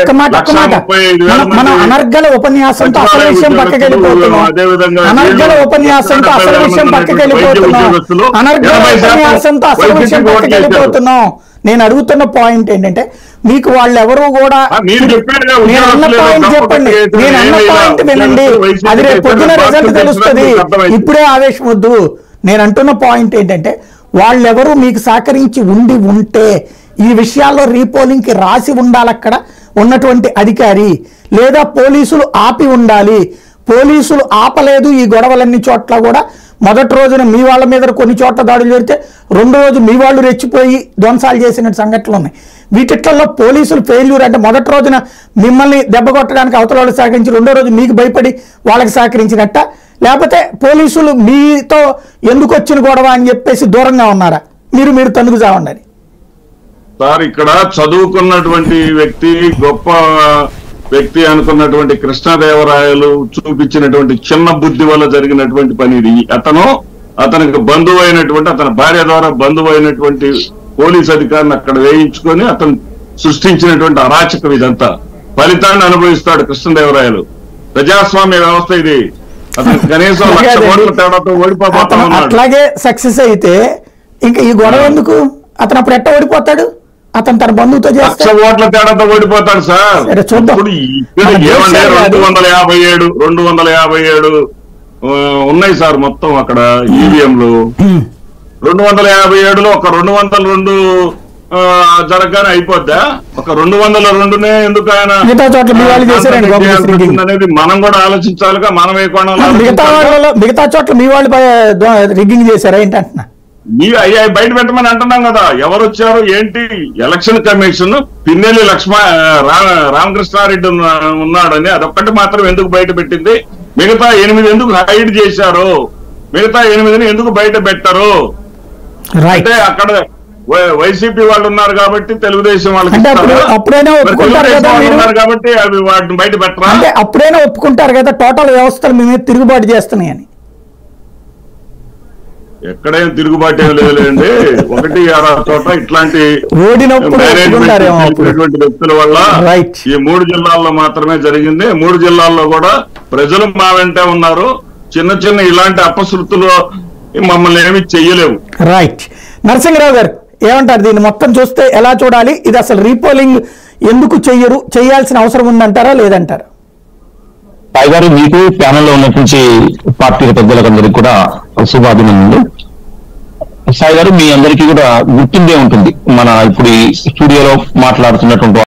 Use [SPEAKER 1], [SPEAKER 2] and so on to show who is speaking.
[SPEAKER 1] ఒక్క మాట ఒక్క మాట. మనం- అనర్గల ఉపన్యాసంతో అసలు విషయం పక్కకి
[SPEAKER 2] ఉద్యోగస్తులు,
[SPEAKER 1] వెళ్ళిపోతున్నాం
[SPEAKER 2] అదేవిధంగా
[SPEAKER 1] అనర్గల ఉపన్యాసంతో అసలు విషయం
[SPEAKER 2] వేల
[SPEAKER 1] పక్కకి
[SPEAKER 2] మంది
[SPEAKER 1] వెళ్ళిపోతున్నాం
[SPEAKER 2] ఉద్యోగస్తులు,
[SPEAKER 1] అనర్గల ఉపన్యాసంతో అసలు విషయం నేను అడుగుతున్న పాయింట్ ఏంటంటే మీకు వాళ్ళు ఎవరు కూడా నేను అన్న పాయింట్ చెప్పండి. నేను అన్న పాయింట్ వినండి. అది రేపు పొద్దున రిజల్ట్ తెలుస్తుంది. ఇప్పుడే ఆవేశం వద్దు నేను అంటున్న పాయింట్ ఏంటంటే వాళ్ళెవరూ మీకు సహకరించి ఉండి ఉంటే ఈ విషయాల్లో రీపోలింగ్కి రాసి ఉండాలి అక్కడ ఉన్నటువంటి అధికారి లేదా పోలీసులు ఆపి ఉండాలి. పోలీసులు ఆపలేదు ఈ గొడవలన్నీ చోట్ల కూడా. మొదటి రోజున మీ వాళ్ళ మీద కొన్ని చోట్ల దాడులు జరిగితే రెండో రోజు మీ వాళ్ళు రెచ్చిపోయి ధ్వంసాలు చేసిన సంఘటనలు ఉన్నాయి. వీటిట్లలో పోలీసులు ఫెయిల్యూర్ అంటే మొదటి రోజున మిమ్మల్ని దెబ్బ కొట్టడానికి అవతల వాళ్ళు సహకరించి రెండో రోజు మీకు భయపడి వాళ్ళకి సహకరించినట్ట. లేకపోతే పోలీసులు మీతో ఎందుకు వచ్చిన గొడవ అని చెప్పేసి దూరంగా ఉన్నారా? మీరు మీరు తనుగు చావండి
[SPEAKER 2] సార్ ఇక్కడ చదువుకున్నటువంటి వ్యక్తి గొప్ప వ్యక్తి అనుకున్నటువంటి కృష్ణదేవరాయలు చూపించినటువంటి చిన్న బుద్ధి వల్ల జరిగినటువంటి పని ఇది. అతను అతనికి బంధువు అయినటువంటి అతని భార్య ద్వారా బంధువు అయినటువంటి పోలీస్ అధికారిని అక్కడ వేయించుకొని అతను సృష్టించినటువంటి అరాచకం ఇదంతా. ఫలితాన్ని అనుభవిస్తాడు కృష్ణదేవరాయలు. ప్రజాస్వామ్య వ్యవస్థ ఇది. అతను కనీసం లక్ష ఓట్ల తేడాతో ఓడిపోతా
[SPEAKER 1] అతను
[SPEAKER 2] ఉన్నాడు.
[SPEAKER 1] అట్లాగే సక్సెస్ అయితే ఇంకా ఈ గొడవ ఎందుకు? అతను అప్పుడు ఎట్ట ఓడిపోతాడు? అతను తన బంధువుతో చేస్తే
[SPEAKER 2] ఓట్ల తేడాతో ఓడిపోతాడు సార్.
[SPEAKER 1] చూద్దాం.
[SPEAKER 2] రెండు. వందల యాభై ఏడు రెండు వందల యాభై ఏడు ఉన్నాయి సార్ మొత్తం అక్కడ ఈవీఎంలు. రెండు వందల యాభై ఏడులో ఒక రెండు వందల రెండు జరగగానే అయిపోద్దా? ఒక రెండు వందల రెండునే ఎందుకు ఆయన అనేది మనం కూడా ఆలోచించాలిగా మనం ఏ కోణంలో
[SPEAKER 1] మిగతా మిగతా చోట్ల మీ వాళ్ళు రిగ్గింగ్ చేశారా ఏంటంటున్నా?
[SPEAKER 2] మీ అయ్యా బయట పెట్టమని అంటున్నాం కదా. ఎవరు వచ్చారు? ఏంటి? ఎలక్షన్ కమిషన్ పిన్నెల్లి లక్ష్మ రామకృష్ణారెడ్డి ఉన్న- ఉన్నాడని అదొక్కటి మాత్రం ఎందుకు బయట పెట్టింది? మిగతా ఎనిమిది ఎందుకు హైడ్ చేశారు? మిగతా ఎనిమిదిని ఎందుకు బయట పెట్టరు? అంటే అక్కడ వైసీపీ వాళ్ళు ఉన్నారు కాబట్టి తెలుగుదేశం వాళ్ళు? ఉన్నారు కాబట్టి అవి వాటిని బయట పెట్టరా?
[SPEAKER 1] అప్పుడైనా ఒప్పుకుంటారు కదా టోటల్ వ్యవస్థలు మీ మీద తిరుగుబాటు చేస్తున్నాయని.
[SPEAKER 2] ఎక్కడేం తిరుగుబాటు ఏం లేదులేండి ఒకటి అర చోట ఇట్లాంటి వ్యక్తుల వల్ల
[SPEAKER 1] Right.
[SPEAKER 2] ఈ మూడు జిల్లాల్లో మాత్రమే జరిగింది. మూడు జిల్లాల్లో కూడా ప్రజలు మా వెంటే ఉన్నారు. చిన్న చిన్న ఇలాంటి అపశృతులు మమ్మల్ని ఏమి చెయ్యలేవు.
[SPEAKER 1] రైట్ నరసింహరావు గారు ఏమంటారు దీన్ని? మొత్తం చూస్తే ఎలా చూడాలి? ఇది అసలు రీపోలింగ్ ఎందుకు చెయ్యరు? చేయాల్సిన అవసరం ఉందంటారా లేదంటారా?
[SPEAKER 3] సాయి గారు మీకు ప్యానెల్లో ఉన్నటువంటి పార్టీల పెద్దలకందరికీ కూడా శుభాభినందనలు. సాయి గారు మీ అందరికీ కూడా గుర్తుండే ఉంటుంది. మన ఇప్పుడు ఈ స్టూడియోలో మాట్లాడుతున్నటువంటి